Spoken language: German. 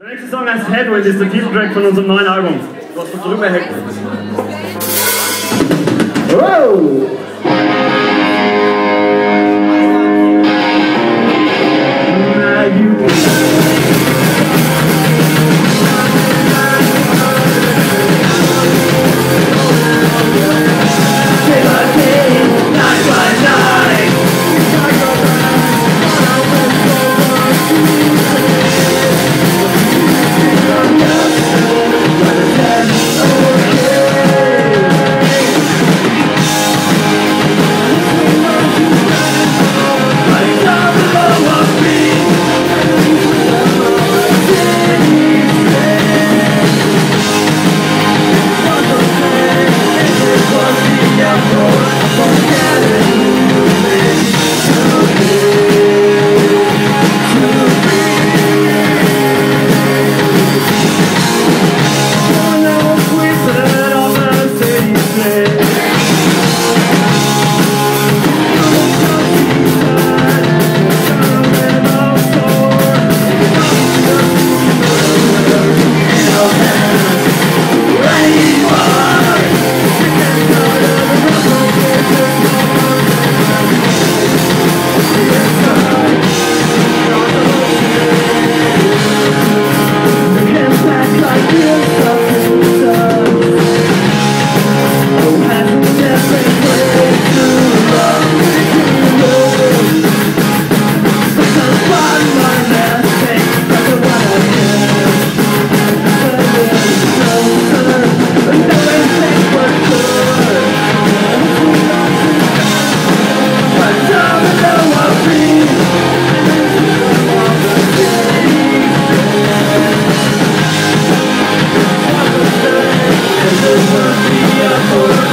Der nächste Song heißt Headwind, ist der Titeltrack von unserem neuen Album. Was von drüber hängt. Wow! This will be a